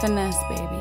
Finesse, baby.